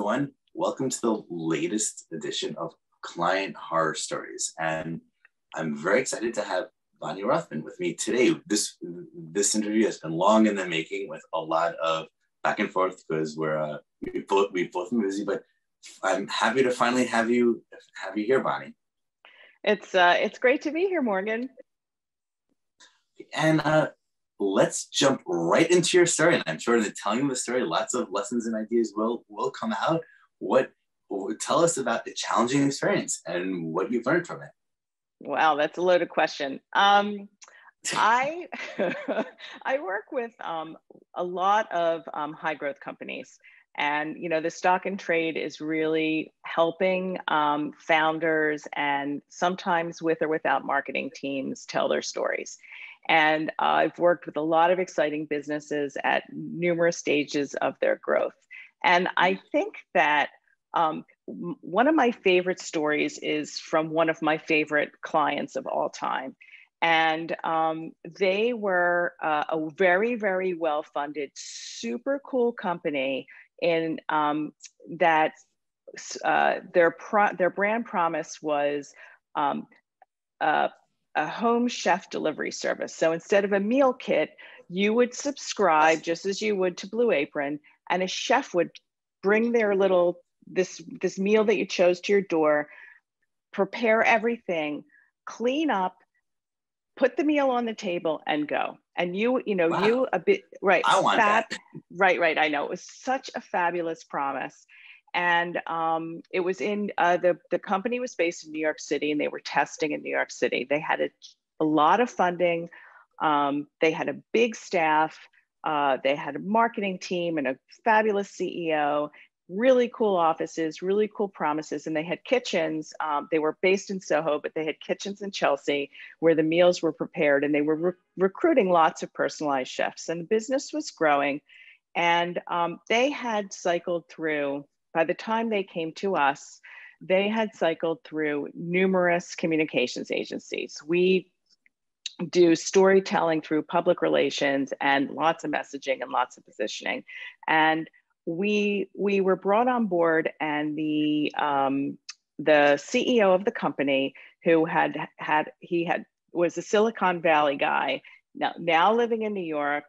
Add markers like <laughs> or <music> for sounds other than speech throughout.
everyone. Welcome to the latest edition of Client Horror Stories. And I'm very excited to have Bonnie Rothman with me today. This this interview has been long in the making with a lot of back and forth because we're uh, we both we've both been busy, but I'm happy to finally have you have you here, Bonnie. It's uh, it's great to be here, Morgan. And uh, let's jump right into your story. And I'm sure that telling the story, lots of lessons and ideas will will come out. What tell us about the challenging experience and what you've learned from it? Wow, that's a loaded question. Um, <laughs> I <laughs> I work with um, a lot of um, high growth companies, and you know the stock and trade is really helping um, founders and sometimes with or without marketing teams tell their stories. And uh, I've worked with a lot of exciting businesses at numerous stages of their growth. And I think that um, one of my favorite stories is from one of my favorite clients of all time. And um, they were uh, a very, very well funded, super cool company in um, that uh, their, pro- their brand promise was um, uh, a home chef delivery service. So instead of a meal kit, you would subscribe just as you would to Blue Apron, and a chef would bring their little this this meal that you chose to your door, prepare everything, clean up, put the meal on the table, and go. And you, you know, wow. you a bit right. I want fab, that. Right, right. I know it was such a fabulous promise and um, it was in uh, the the company was based in New York City, and they were testing in New York City. They had a, a lot of funding. Um, they had a big staff. Uh, they had a marketing team and a fabulous CEO. Really cool offices, really cool promises, and they had kitchens. Um, they were based in Soho, but they had kitchens in Chelsea where the meals were prepared, and they were re- recruiting lots of personalized chefs. And the business was growing, and um, they had cycled through by the time they came to us, they had cycled through numerous communications agencies. We do storytelling through public relations and lots of messaging and lots of positioning. And we we were brought on board, and the um, the CEO of the company, who had had he had was a Silicon Valley guy, now now living in New York,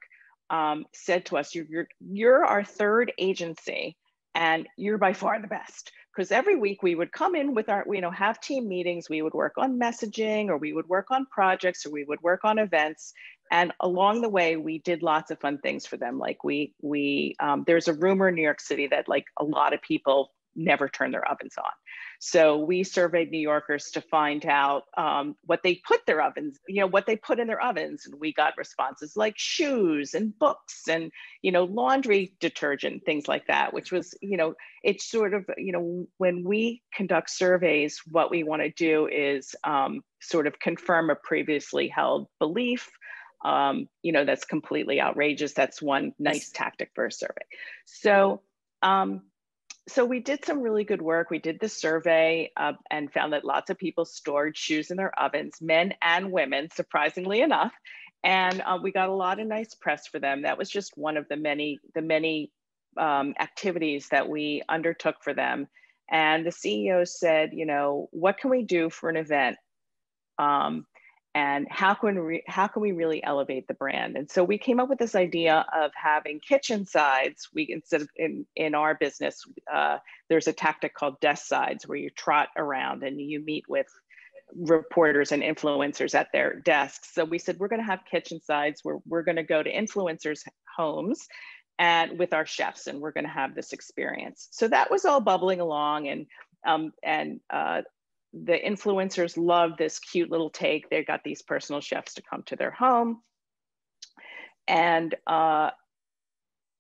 um, said to us, "You're you're, you're our third agency." And you're by far the best. Because every week we would come in with our you know have team meetings. We would work on messaging or we would work on projects or we would work on events. And along the way we did lots of fun things for them. Like we we um, there's a rumor in new york city that like a lot of people never turn their ovens on. So we surveyed New Yorkers to find out um, what they put their ovens, you know, what they put in their ovens. And we got responses like shoes and books and, you know, laundry detergent, things like that, which was, you know, it's sort of, you know, when we conduct surveys, what we want to do is um, sort of confirm a previously held belief. Um, you know, that's completely outrageous. That's one nice tactic for a survey. So, um, so we did some really good work. We did the survey uh, and found that lots of people stored shoes in their ovens, men and women, surprisingly enough. And uh, we got a lot of nice press for them. That was just one of the many, the many um, activities that we undertook for them. And the CEO said, you know, what can we do for an event um, and how can we how can we really elevate the brand? And so we came up with this idea of having kitchen sides. We instead of in in our business uh, there's a tactic called desk sides where you trot around and you meet with reporters and influencers at their desks. So we said we're going to have kitchen sides where we're going to go to influencers homes and with our chefs and we're going to have this experience. So that was all bubbling along and um, and uh, the influencers love this cute little take. They got these personal chefs to come to their home. And uh,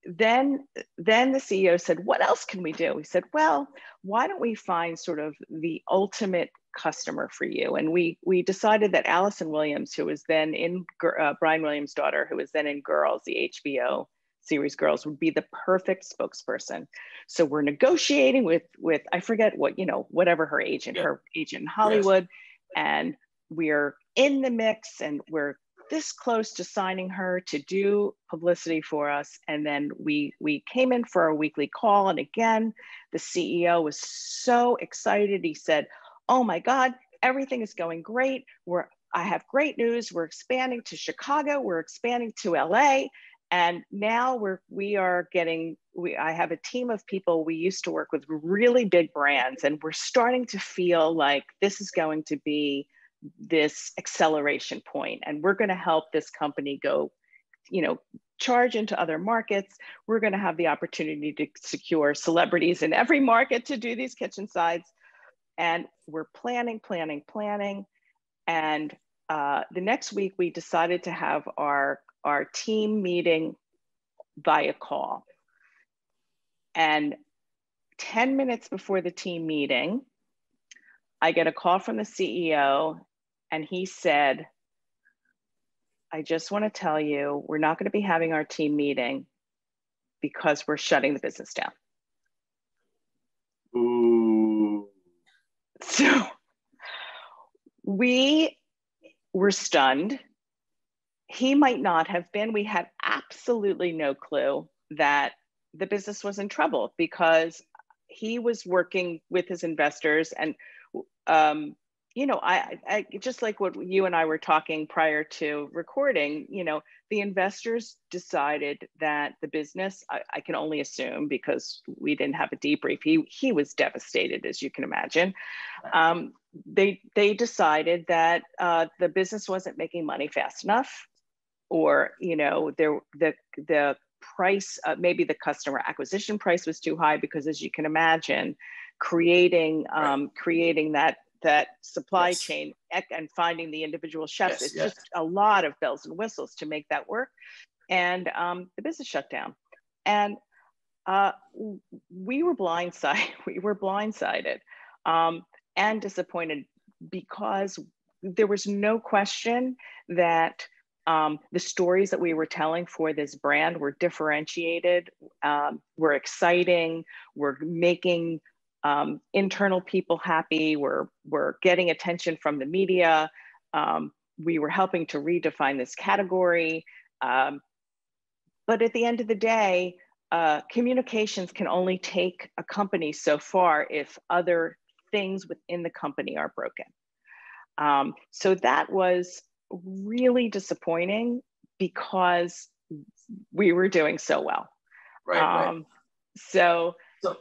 then, then the CEO said, what else can we do? We said, well, why don't we find sort of the ultimate customer for you? And we, we decided that Allison Williams, who was then in, uh, Brian Williams' daughter, who was then in Girls, the HBO series girls would be the perfect spokesperson so we're negotiating with with i forget what you know whatever her agent yeah. her agent in hollywood yes. and we're in the mix and we're this close to signing her to do publicity for us. And then we, we came in for a weekly call. And again, the CEO was so excited. He said, Oh my God, everything is going great. We're, I have great news. We're expanding to Chicago. We're expanding to LA. And now we're, we are getting, we, I have a team of people we used to work with really big brands, and we're starting to feel like this is going to be this acceleration point and we're going to help this company go you know charge into other markets. We're going to have the opportunity to secure celebrities in every market to do these kitchen sides. And we're planning planning planning. And uh, the next week we decided to have our our team meeting via call and 10 minutes before the team meeting I get a call from the CEO and he said, I just want to tell you, we're not going to be having our team meeting because we're shutting the business down. Ooh. So we were stunned. He might not have been. We had absolutely no clue that the business was in trouble because he was working with his investors and um, you know, I, I just like what you and I were talking prior to recording, you know, the investors decided that the business, I, I, can only assume because we didn't have a debrief, he, he was devastated, as you can imagine. Um, they, they decided that uh, the business wasn't making money fast enough or, you know, there, the, the price, uh, maybe the customer acquisition price was too high because as you can imagine, creating, um, right. creating that that supply yes. chain and finding the individual chefs. Yes, it's yes. just a lot of bells and whistles to make that work. And um, the business shut down. And uh, we were blindsided. <laughs> We were blindsided um, and disappointed because there was no question that um, the stories that we were telling for this brand were differentiated, um, were exciting, were making um, internal people happy. We're, we're getting attention from the media. Um, we were helping to redefine this category. Um, but at the end of the day, uh, communications can only take a company so far if other things within the company are broken. Um, so that was really disappointing because we were doing so well. Right. right. Um, so, so uh,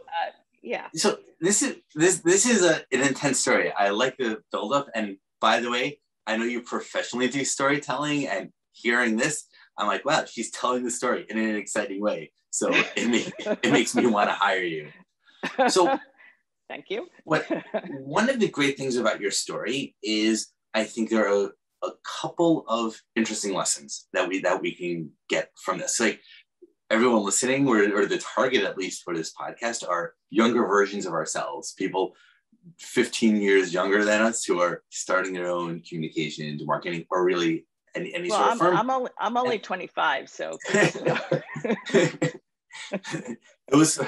yeah. So this is this this is a, an intense story. I like the build up. And by the way, I know you professionally do storytelling, and hearing this, I'm like, wow, she's telling the story in an exciting way. So it <laughs> it makes me want to hire you. So thank you. what one of the great things about your story is I think there are a, couple of interesting lessons that we that we can get from this. Like everyone listening, or, or the target at least for this podcast, are younger versions of ourselves, people 15 years younger than us who are starting their own communication marketing or really any, any well, sort of I'm, firm. I'm only, I'm only 25, so. <laughs> <laughs> those,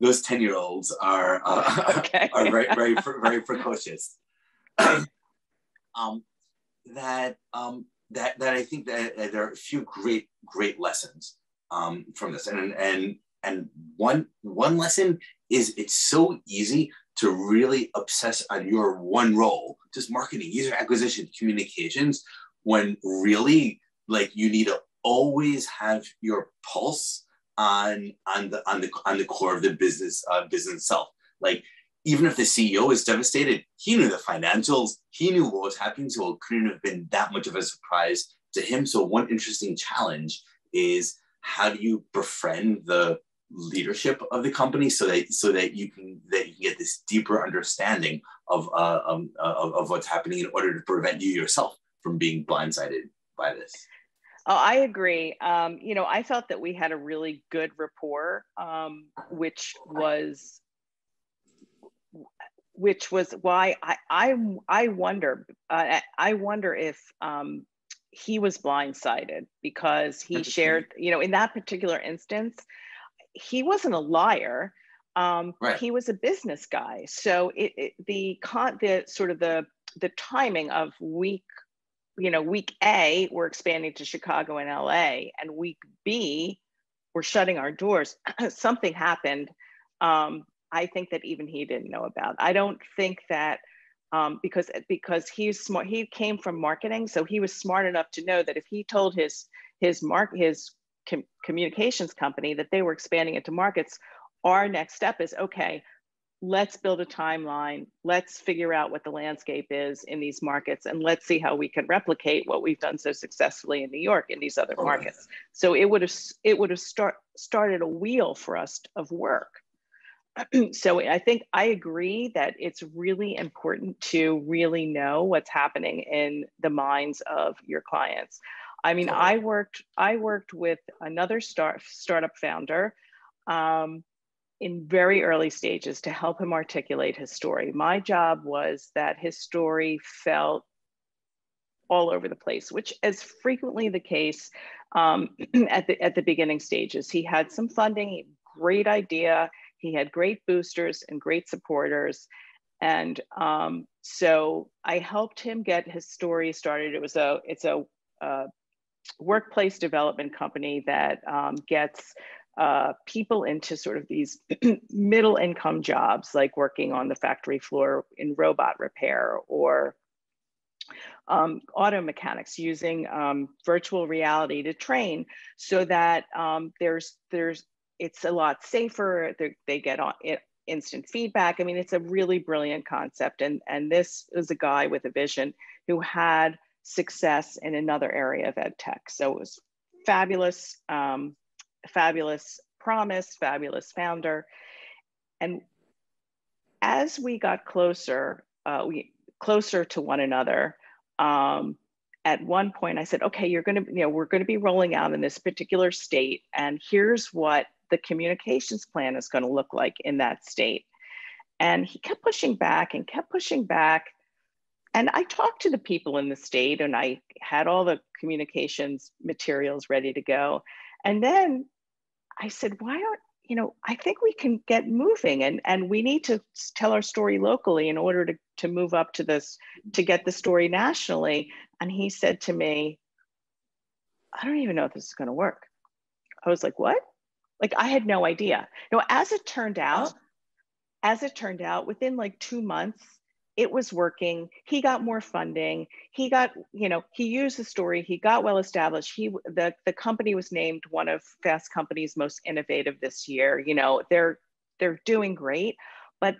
those 10 year olds are, uh, <laughs> okay. are very, very, very precocious. <clears throat> um, that, um, that, that I think that, that there are a few great, great lessons um, from this. And and and one one lesson is it's so easy to really obsess on your one role, just marketing, user acquisition, communications, when really like you need to always have your pulse on on the on the on the core of the business uh, business itself. Like even if the CEO is devastated, he knew the financials, he knew what was happening, so it couldn't have been that much of a surprise to him. So one interesting challenge is how do you befriend the leadership of the company so that so that you can that you can get this deeper understanding of uh, um, of, of what's happening in order to prevent you yourself from being blindsided by this Oh, I agree. Um, you know, I felt that we had a really good rapport, um, which was, which was why I I, I wonder uh, I wonder if um, he was blindsided because he shared, you know, in that particular instance, he wasn't a liar. Um, right. He was a business guy. So it, it, the con, the sort of the the timing of week you know, week A, we're expanding to Chicago and LA, and week B, we're shutting our doors. <clears throat> Something happened. Um, I think that even he didn't know about. I don't think that um, because because he's smart. He came from marketing, so he was smart enough to know that if he told his his mark his com- communications company that they were expanding into markets, our next step is okay let's build a timeline let's figure out what the landscape is in these markets and let's see how we can replicate what we've done so successfully in new york in these other markets so it would have it would have start, started a wheel for us of work <clears throat> so i think i agree that it's really important to really know what's happening in the minds of your clients i mean i worked i worked with another start, startup founder um, in very early stages to help him articulate his story. My job was that his story felt all over the place, which is frequently the case um, <clears throat> at the at the beginning stages. He had some funding, great idea. He had great boosters and great supporters, and um, so I helped him get his story started. It was a it's a, a workplace development company that um, gets uh, people into sort of these <clears throat> middle income jobs, like working on the factory floor in robot repair or um, auto mechanics using um, virtual reality to train so that um, there's there's it's a lot safer they get on it, instant feedback i mean it's a really brilliant concept and and this is a guy with a vision who had success in another area of ed tech so it was fabulous um, fabulous promise, fabulous founder. And as we got closer, uh, we closer to one another, um, at one point I said, okay, you're going to, you know, we're going to be rolling out in this particular state. And here's what the communications plan is going to look like in that state. And he kept pushing back and kept pushing back. And I talked to the people in the state and I had all the communications materials ready to go. And then I said, why aren't, you know, I think we can get moving and, and we need to tell our story locally in order to, to move up to this, to get the story nationally. And he said to me, I don't even know if this is going to work. I was like, what? Like, I had no idea. No, as it turned out, as it turned out, within like two months, it was working. He got more funding. He got you know he used the story. He got well established. He the, the company was named one of fast company's most innovative this year. You know they're they're doing great but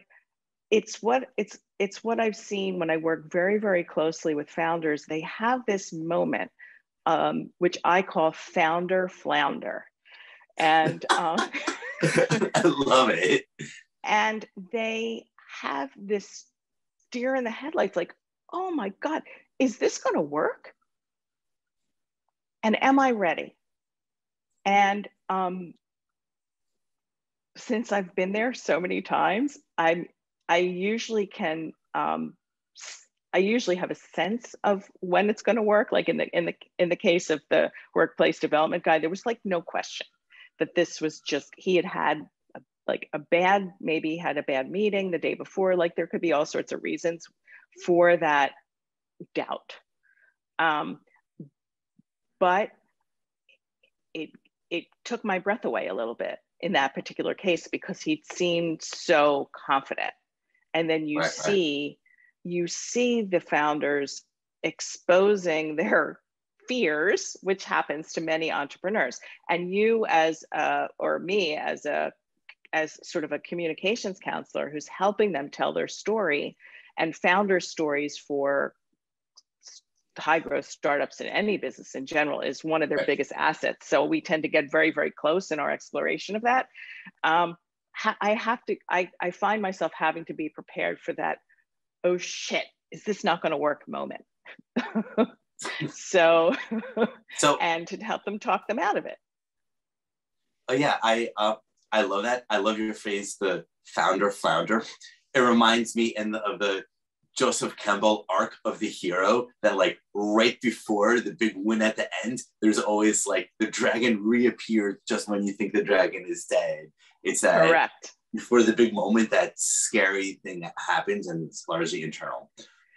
it's what it's it's what i've seen when i work very very closely with founders. They have this moment um, which i call founder flounder and um, <laughs> i love it and they have this deer in the headlights like, oh my God, is this going to work? And am I ready? And um, since I've been there so many times, I'm I usually can um, I usually have a sense of when it's going to work. Like in the in the in the case of the workplace development guy, there was like no question that this was just he had had like a bad, maybe had a bad meeting the day before. Like there could be all sorts of reasons for that doubt. Um, but it, it took my breath away a little bit in that particular case because he seemed so confident. And then you right, see, right. you see the founders exposing their fears, which happens to many entrepreneurs. And you, as a, or me, as a as sort of a communications counselor who's helping them tell their story and founder stories for high growth startups in any business in general is one of their right. biggest assets. So we tend to get very, very close in our exploration of that. Um, I have to, I, I find myself having to be prepared for that, oh shit, is this not going to work moment? <laughs> so, so, <laughs> and to help them talk them out of it. Oh yeah, I, uh, I love that. I love your phrase, the founder flounder. It reminds me in the, of the Joseph Campbell arc of the hero that like right before the big win at the end, there's always like the dragon reappears just when you think the dragon is dead. It's that correct before the big moment that scary thing that happens and it's largely internal.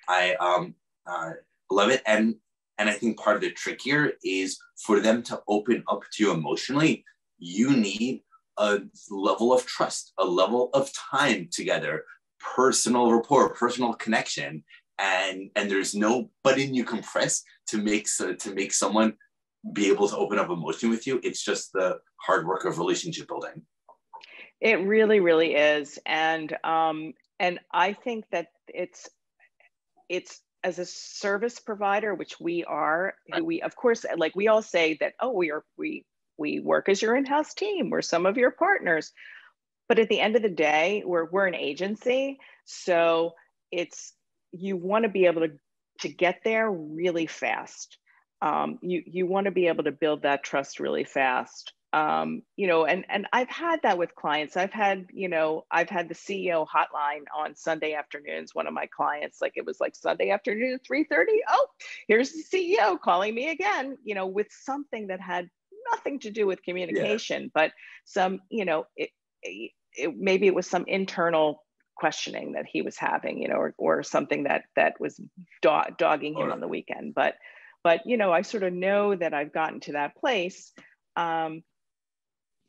I um uh, love it and And I think part of the trick here is for them to open up to you emotionally, you need a level of trust, a level of time together, personal rapport, personal connection. And, and there's no button you can press to make so, to make someone be able to open up emotion with you. It's just the hard work of relationship building. It really, really is. And um, and I think that it's it's as a service provider, which we are, who we of course like we all say that, oh, we are we we work as your in-house team, we're some of your partners. But at the end of the day, we're we're an agency. So it's you want to be able to to get there really fast. Um, you you want to be able to build that trust really fast um, you know, and and I've had that with clients. I've had, you know, I've had the CEO hotline on Sunday afternoons. One of my clients, like it was like Sunday afternoon, three thirty. Oh, here's the CEO calling me again. You know, with something that had nothing to do with communication, yeah. but some, you know, it, it, it, maybe it was some internal questioning that he was having, you know, or or something that that was do- dogging him on the weekend. But but you know, I sort of know that I've gotten to that place. Um,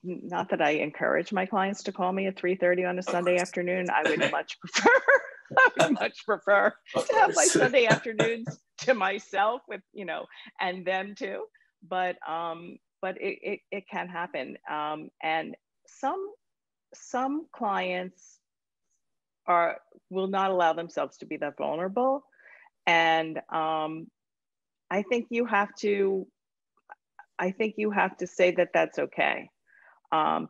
not that I encourage my clients to call me at 3:30 on a Sunday afternoon. <laughs> <laughs> I would much prefer I would much prefer to have my Sunday <laughs> afternoons to myself with, you know, and them too. But um, but it, it, it can happen. Um, and some some clients are will not allow themselves to be that vulnerable. And um, I think you have to I think you have to say that that's okay. Um,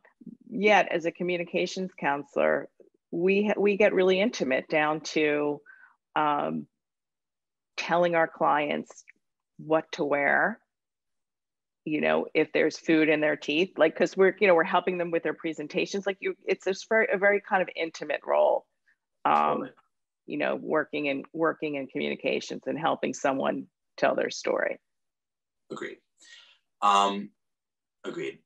yet, as a communications counselor, we we get really intimate down to um, telling our clients what to wear. You know, if there's food in their teeth, like because we're you know we're helping them with their presentations. Like you, it's this very a very kind of intimate role. Um, you know, working in working in communications and helping someone tell their story. Agreed. Um, agreed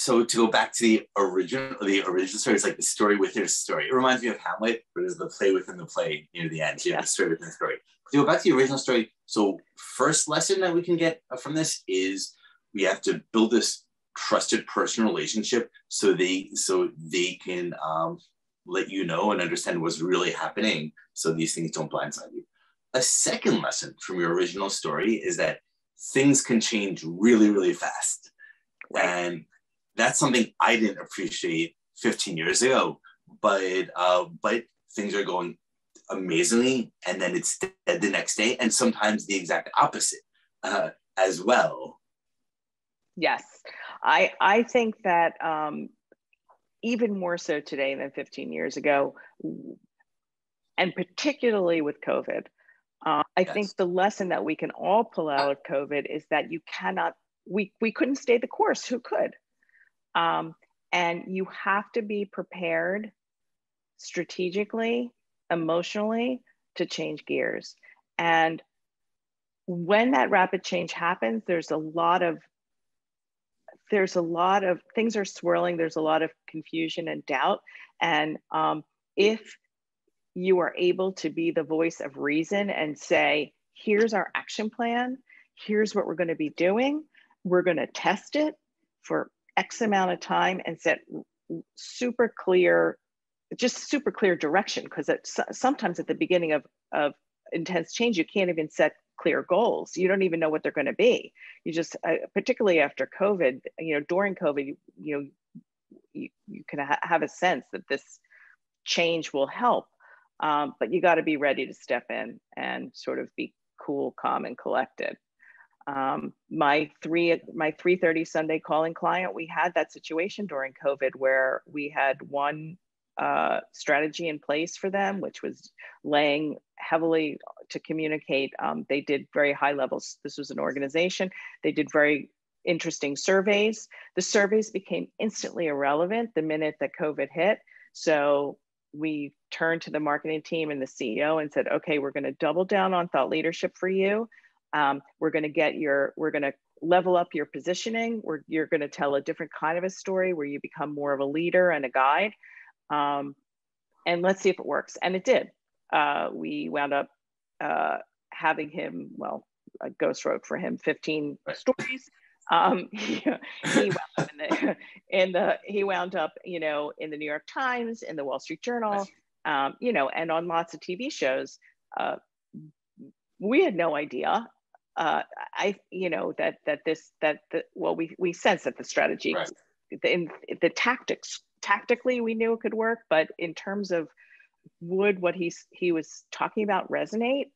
so to go back to the original the original story it's like the story within a story. It reminds me of hamlet but it's the play within the play near the end. You know, yeah. the story within the story. To go back to the original story so first lesson that we can get from this is we have to build this trusted personal relationship so they so they can um, let you know and understand what's really happening so these things don't blindside you. A second lesson from your original story is that things can change really really fast. Right. and that's something I didn't appreciate 15 years ago. But uh, but things are going amazingly, and then it's dead the next day, and sometimes the exact opposite uh, as well. Yes, I I think that um, even more so today than 15 years ago, and particularly with COVID. Uh, I yes. think the lesson that we can all pull out of COVID is that you cannot, we, we couldn't stay the course. Who could? Um, and you have to be prepared strategically, emotionally to change gears. And when that rapid change happens, there's a lot of there's a lot of things are swirling. There's a lot of confusion and doubt. And um, if you are able to be the voice of reason and say, here's our action plan, here's what we're going to be doing, we're going to test it for X amount of time and set super clear, just super clear direction. Because sometimes at the beginning of, of intense change, you can't even set clear goals. You don't even know what they're going to be. You just, uh, particularly after COVID, you know, during COVID, you, you know, you, you can ha- have a sense that this change will help. Um, but you got to be ready to step in and sort of be cool, calm, and collected. Um, my three my 3:30 Sunday calling client, we had that situation during COVID where we had one uh, strategy in place for them, which was laying heavily to communicate. Um, they did very high levels. This was an organization. They did very interesting surveys. The surveys became instantly irrelevant the minute that COVID hit. So we turned to the marketing team and the CEO and said, okay, we're going to double down on thought leadership for you. Um, we're going to get your, we're going to level up your positioning where you're going to tell a different kind of a story where you become more of a leader and a guide. Um, and let's see if it works. And it did. Uh, we wound up uh, having him, well, a Ghost wrote for him 15 stories. Um, <laughs> he, he, wound up in the, <laughs> in the he wound up, you know, in the New York Times, in the Wall Street Journal, um, you know, and on lots of TV shows. Uh, we had no idea. Uh, I, you know, that that this that the well, we we sense that the strategy, right. the, in the tactics, tactically, we knew it could work, but in terms of would what he's he was talking about resonate,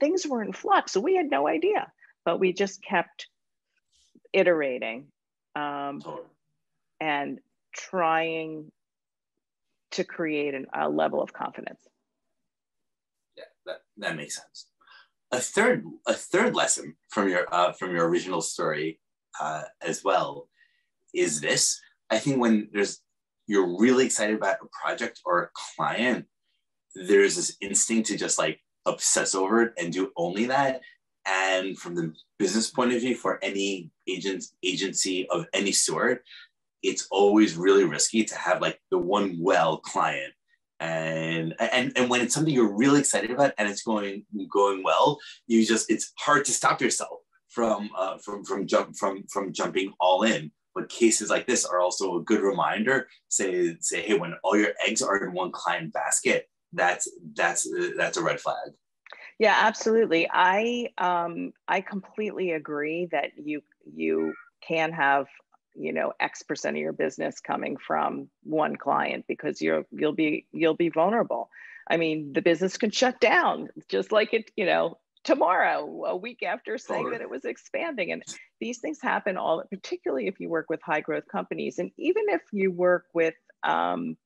things were in flux, so we had no idea. But we just kept iterating um, and trying to create an, a level of confidence. Yeah, that, that makes sense. A third, a third lesson from your uh, from your original story uh, as well is this. I think when there's you're really excited about a project or a client, there's this instinct to just like obsess over it and do only that. And from the business point of view, for any agent agency of any sort, it's always really risky to have like the one well client and and and when it's something you're really excited about and it's going going well you just it's hard to stop yourself from uh, from from jump from from jumping all in. But cases like this are also a good reminder say say hey when all your eggs are in one client basket that's that's that's a red flag. Yeah absolutely. I um i completely agree that you you can have you know x percent of your business coming from one client because you're you'll be you'll be vulnerable. I mean the business can shut down just like it you know tomorrow a week after saying that it was expanding. And these things happen all particularly if you work with high growth companies. And even if you work with um,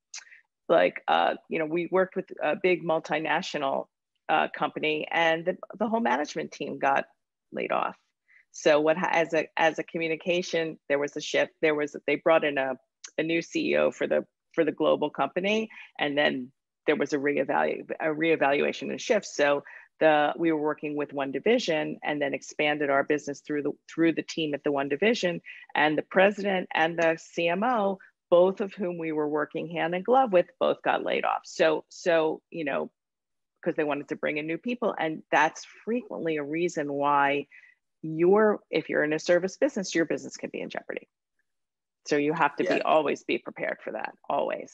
like uh, you know we worked with a big multinational uh, company and the, the whole management team got laid off so what as a as a communication, there was a shift. There was they brought in a, a new CEO for the for the global company, and then there was a reevaluate a reevaluation and shift. So the we were working with one division and then expanded our business through the through the team at the one division. And the president and the CMO, both of whom we were working hand in glove with, both got laid off. So so you know because they wanted to bring in new people, and that's frequently a reason why your if you're in a service business your business can be in jeopardy. So you have to yeah. be always be prepared for that always.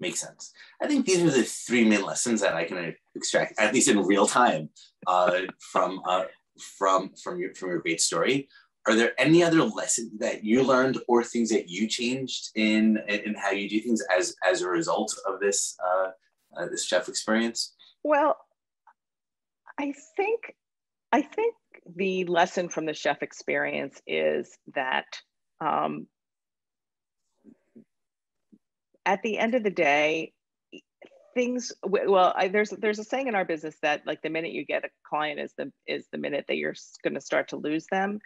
Makes sense. I think these are the three main lessons that i can extract at least in real time uh, from uh, from from your from your great story. Are there any other lessons that you learned or things that you changed in in how you do things as as a result of this uh, uh this chef experience? Well i think I think the lesson from the chef experience is that um, at the end of the day, things well I, there's there's a saying in our business that like the minute you get a client is the is the minute that you're going to start to lose them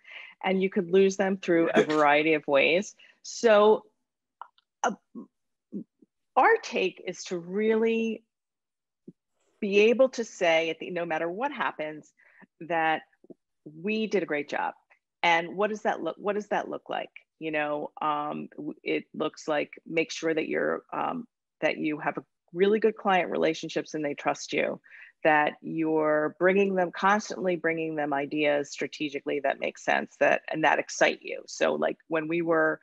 and you could lose them through a <laughs> variety of ways. So uh, our take is to really be able to say at the no matter what happens that we did a great job. And what does that look? What does that look like? You know, um, it looks like make sure that you're um, that you have a really good client relationships and they trust you. That you're bringing them constantly bringing them ideas strategically that make sense that and that excite you. So like when we were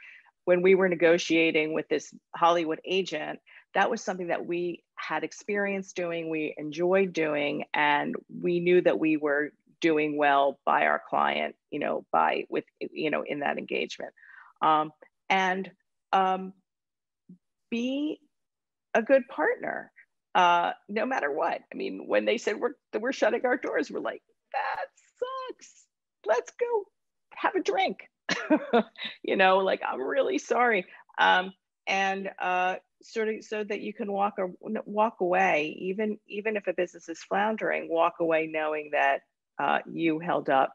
when we were negotiating with this Hollywood agent, that was something that we had experience doing, we enjoyed doing, and we knew that we were doing well by our client, you know, by with, you know, in that engagement. Um, and um, be a good partner, uh, no matter what. I mean, when they said we're, we're shutting our doors, we're like, that sucks. Let's go have a drink. <laughs> you know, like, I'm really sorry. Um, and uh, sort of so that you can walk or walk away, even even if a business is floundering, walk away knowing that uh, you held up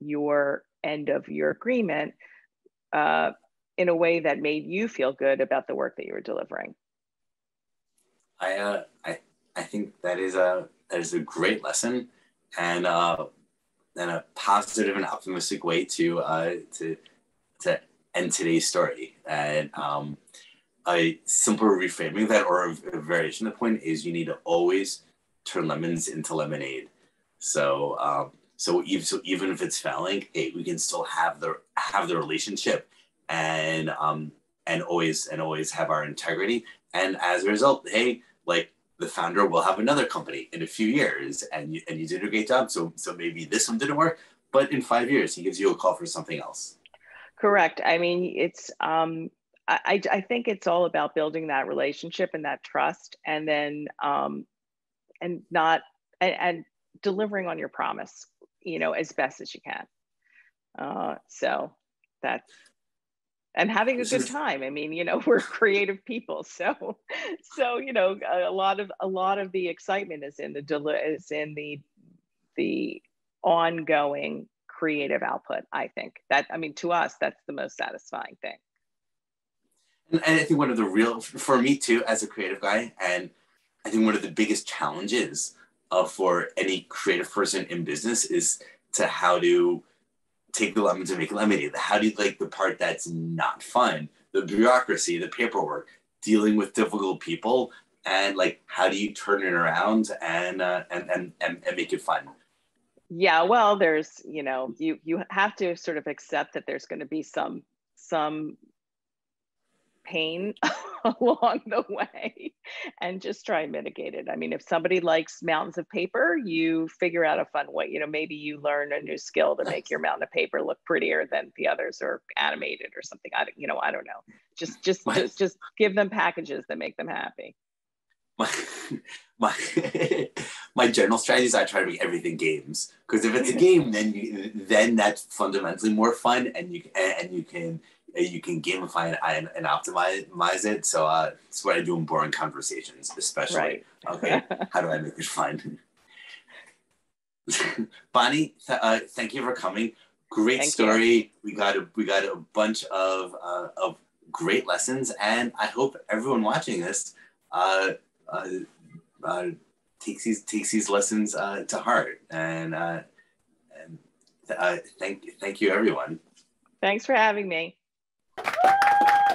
your end of your agreement uh, in a way that made you feel good about the work that you were delivering. I uh, I I think that is a that is a great lesson and uh, and a positive and optimistic way to uh, to to end today's story. And um, a simpler reframing that or a, variation of the point is you need to always turn lemons into lemonade So um, so even so even if it's failing, hey, we can still have the have the relationship and um and always and always have our integrity. And as a result, hey, like the founder will have another company in a few years and you, and you did a great job. So so maybe this one didn't work, but in five years he gives you a call for something else. Correct. I mean, it's um, I, I think it's all about building that relationship and that trust, and then um, and not and, and delivering on your promise, you know, as best as you can. Uh, so that's and having a good time. I mean, you know, <laughs> we're creative people, so so you know, a, lot of a lot of the excitement is in the deli- is in the the ongoing creative output. I think that I mean, to us, that's the most satisfying thing. And, and I think one of the real for me too, as a creative guy, and I think one of the biggest challenges uh, for any creative person in business is to how to take the lemons and make lemonade. How do you like the part that's not fun, the bureaucracy, the paperwork, dealing with difficult people, and like how do you turn it around and uh, and, and and and make it fun? yeah well there's you know you you have to sort of accept that there's going to be some some pain <laughs> along the way and just try and mitigate it. I mean if somebody likes mountains of paper you figure out a fun way you know maybe you learn a new skill to make your mountain of paper look prettier than the others or animated or something. I don't you know i don't know. Just just just, just give them packages that make them happy. My <laughs> my <laughs> my general strategy is I try to make everything games because if it's a game, then you then that's fundamentally more fun, and you and you can you can gamify and, and optimize it. So uh, that's what I do in boring conversations, especially. Right. Okay, <laughs> how do I make it fun? <laughs> Bonnie, th- uh, thank you for coming. Great thank story. You. We got a we got a bunch of uh, of great lessons, and I hope everyone watching this uh, uh, uh, takes these takes these lessons uh, to heart. And uh, and uh, thank thank you everyone. Thanks for having me. Woo!